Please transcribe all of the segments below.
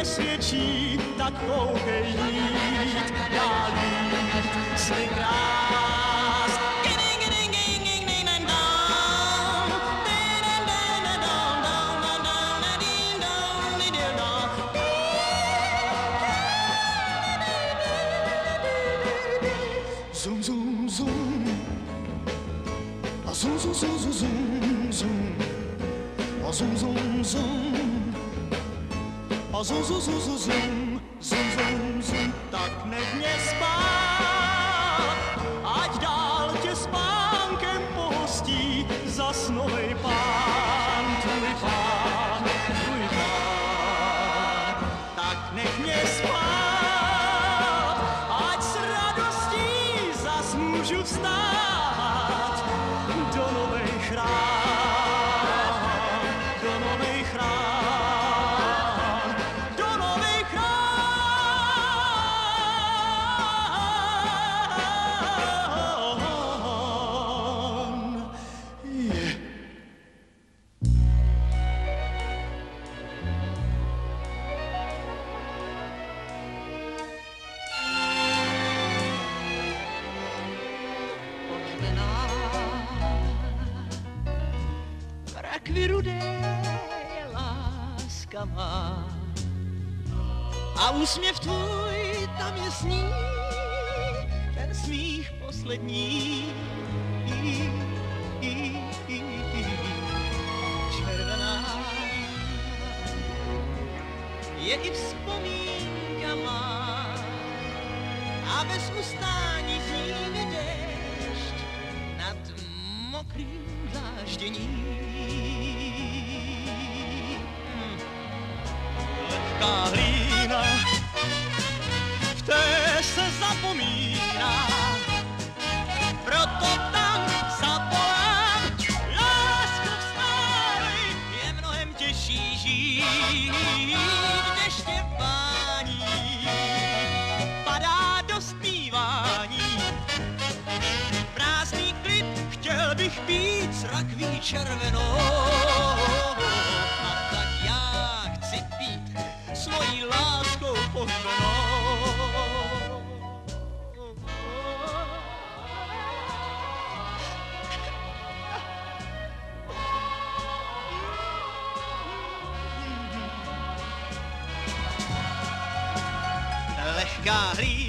nesvědčí, tak koukej jí. zelená. Mrakvy rudé je láska má a úsměv tvůj tam je sní, ten smích poslední. Červená je i vzpomín. vidění. Lehká hlíd červenou. A tak já chci být svojí láskou pohřbenou. Lehká hlídka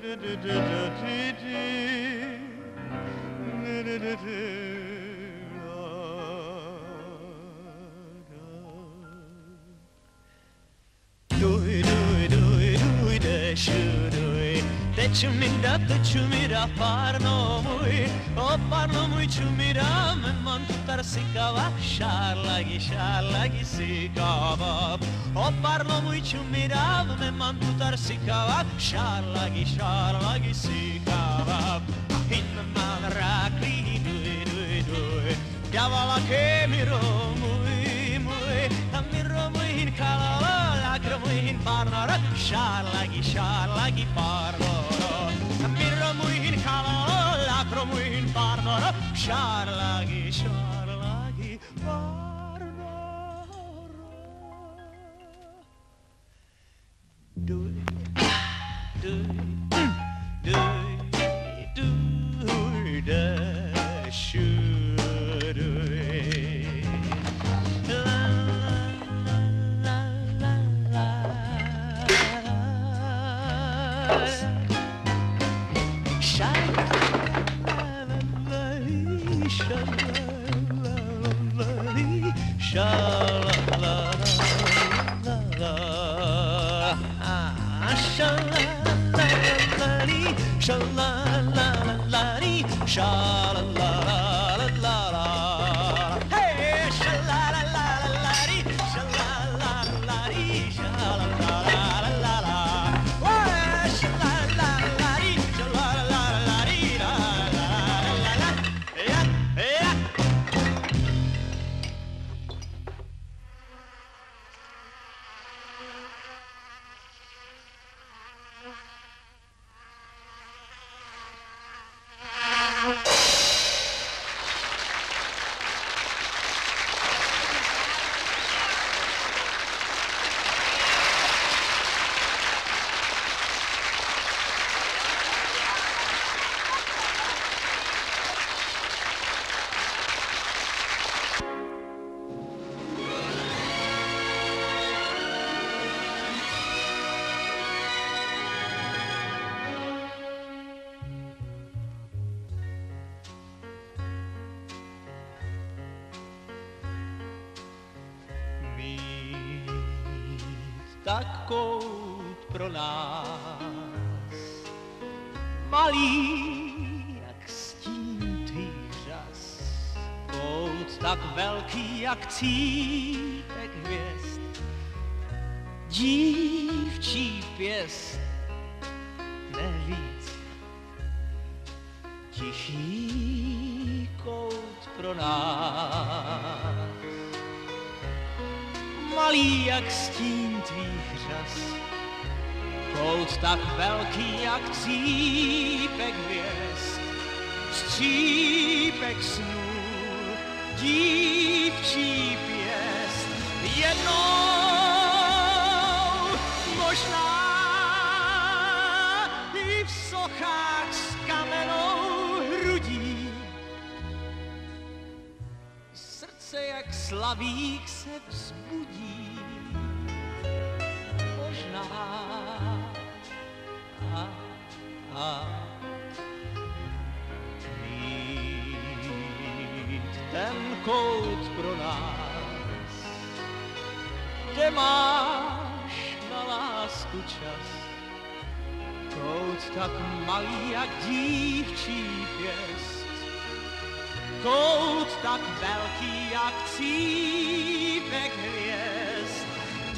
Te mi dato ciu mira parno muy O parno muy ciu Men man tutar si kava Şarla gi şarla O parlo mu iću mi rav, me mandutar sikava, šarlagi, šarlagi sikava. in man rakli, duj, duj, duj, davala ke mi romuj, muj, tam mi romuj hin kalala, lakramuj hin parnara, šarlagi, šarlagi parnara. Tam mi romuj in kalala, lakramuj hin parnara, šarlagi, šarlagi. Sha tak kout pro nás. Malý, jak stín řas, kout tak velký, jak cípek hvězd. Dívčí pěst, nevíc, tichý jak stín tvých řas. Kout tak velký jak cípek hvězd, střípek snů, dívčí pěst. Jednou možná i v sochách s kamenou hrudí srdce jak slavík se vzbudí. Mít ten kout pro nás, kde máš na lásku čas. Kout tak malý jak dívčí pěst, kout tak velký jak cípek hvězd.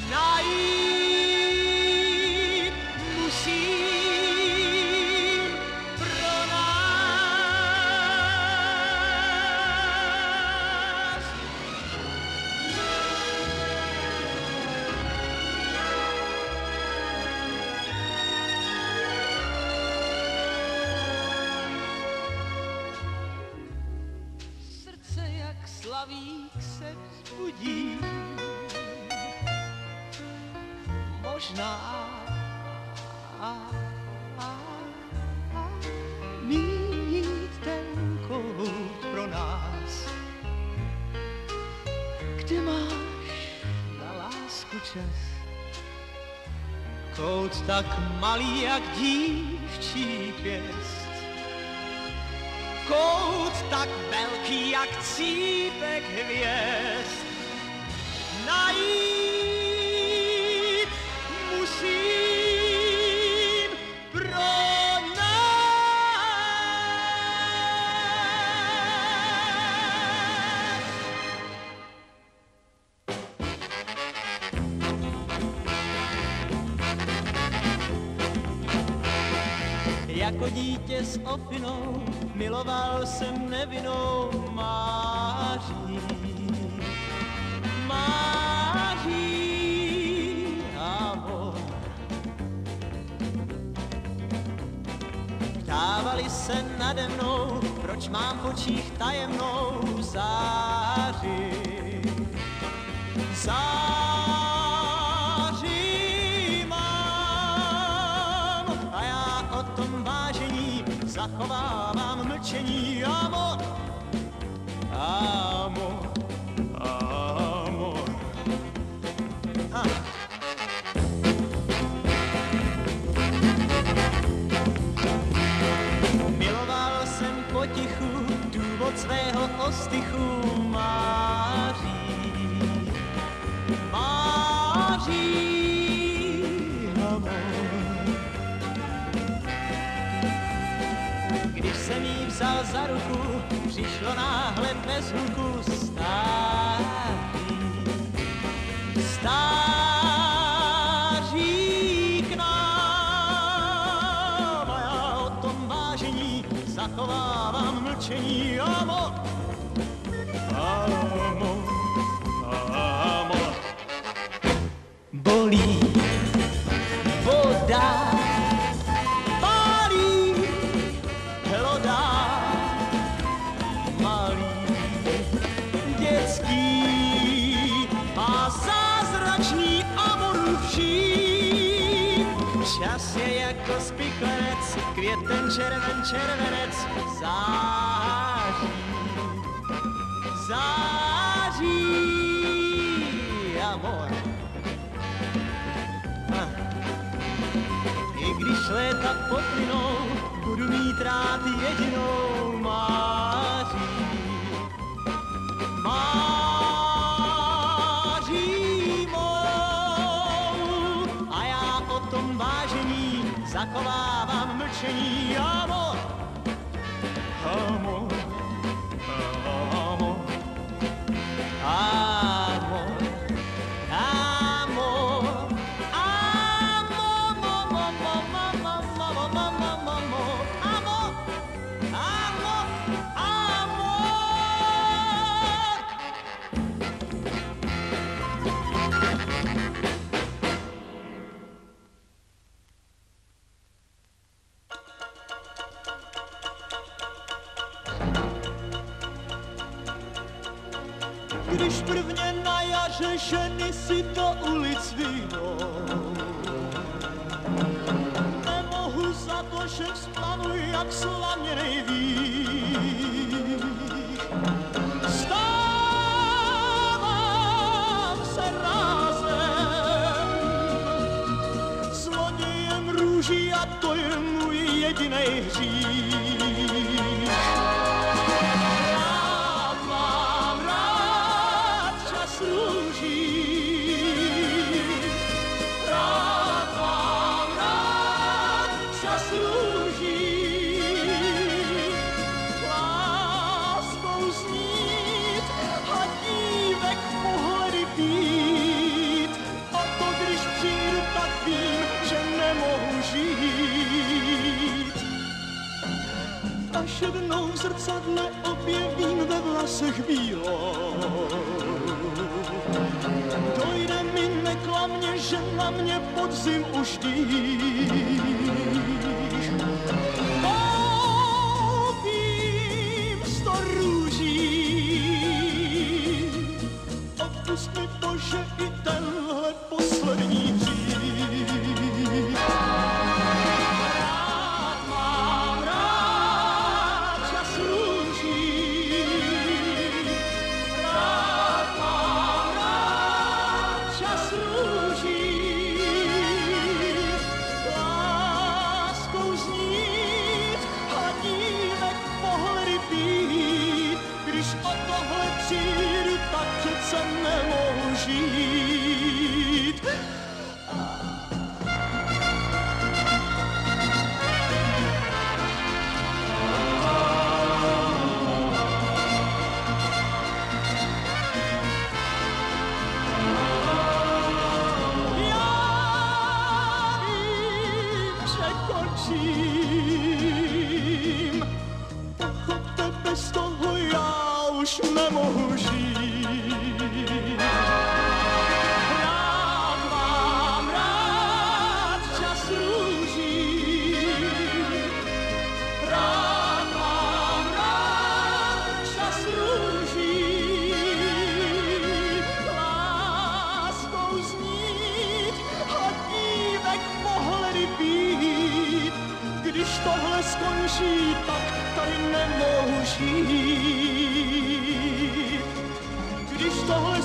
Najít slavík se vzbudí. Možná mít ten kout pro nás, kde máš na lásku čas. Kout tak malý, jak dívčí pěst, kout tak jak cípek hvězd. Najít ofinou miloval jsem nevinnou Máří. Máří, amor. Ptávali se nade mnou, proč mám v očích tajemnou záři. Zachovávám mlčení. Amor, amor, amor. Ah. Miloval jsem potichu důvod svého ostychu Máří. Máří, vzal za ruku, přišlo náhle bez hluku stáří. Stáří k nám a já o tom vážení zachovávám mlčení. Amor, amor, amor. Bolí voda, květen červen, červenec, září, září, amor. I když léta poplynou, budu mít rád jedinou Máří. Máří mou. A já o tom vážení zachovávám cienia amor Když prvně na jaře ženy si do ulic vyjdou. Nemohu za to, že vzplanu jak slaměnej vík. Bílo. Dojde mi neklamně, že na mě podzim už dých. 心。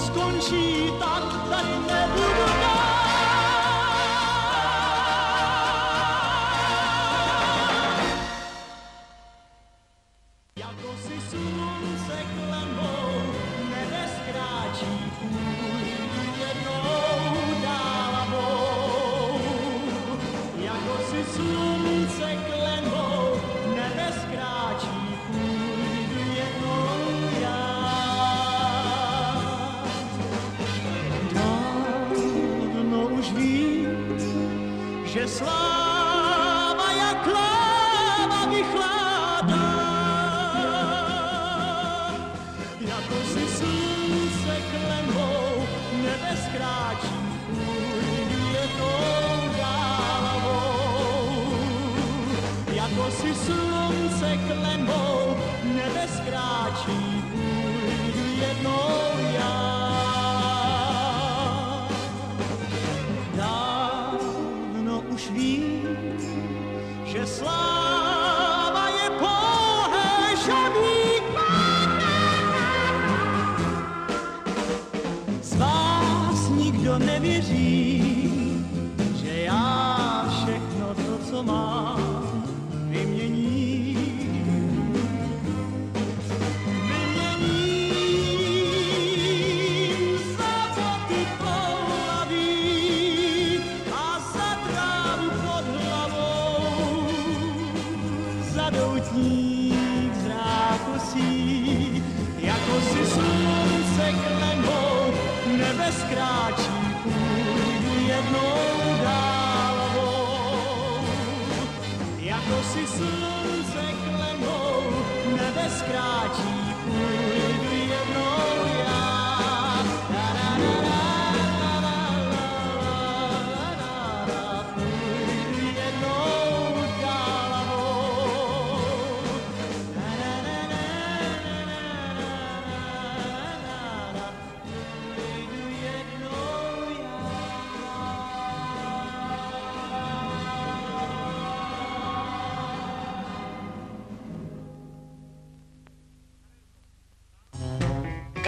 Skončí, tak tady nebudu dál. Slunce klemou nebe zkráčí, půjdu jednou já. Dávno už vím, že sláva za doutník z rákosí, jako si slunce jednou dálou. Jako si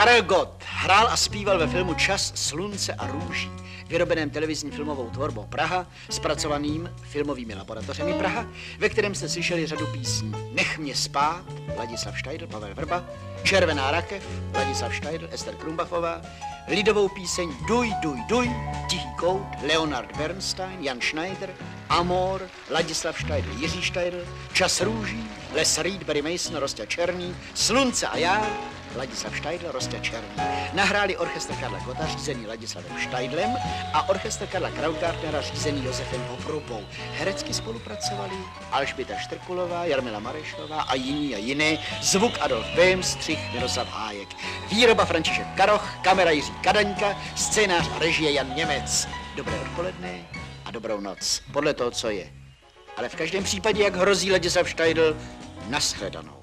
Karel Gott hrál a zpíval ve filmu Čas, slunce a růží, vyrobeném televizní filmovou tvorbou Praha, zpracovaným filmovými laboratořemi Praha, ve kterém jste slyšeli řadu písní. Nech mě spát, Ladislav Štajdl, Pavel Vrba, Červená rakev, Ladislav Štajdl, Ester Krumbachová, lidovou píseň Duj, duj, duj, Tichý kout, Leonard Bernstein, Jan Schneider, Amor, Ladislav Štajdl, Jiří Štajdl, Čas růží, Les Reed, Barry Mason, Rostě Černý, Slunce a já, Ladislav Štajdl, Rostě Černý. Nahráli orchestr Karla Kota, řízený Ladislavem Štajdlem a orchestr Karla Krautártnera, řízený Josefem Poprupou. Herecky spolupracovali Alžběta Štrkulová, Jarmila Marešová a jiní a jiné. Zvuk Adolf Bém, střih Miroslav Hájek. Výroba František Karoch, kamera Jiří Kadaňka, scénář a režie Jan Němec. Dobré odpoledne a dobrou noc, podle toho, co je. Ale v každém případě, jak hrozí Ladislav Štajdl, nashledanou.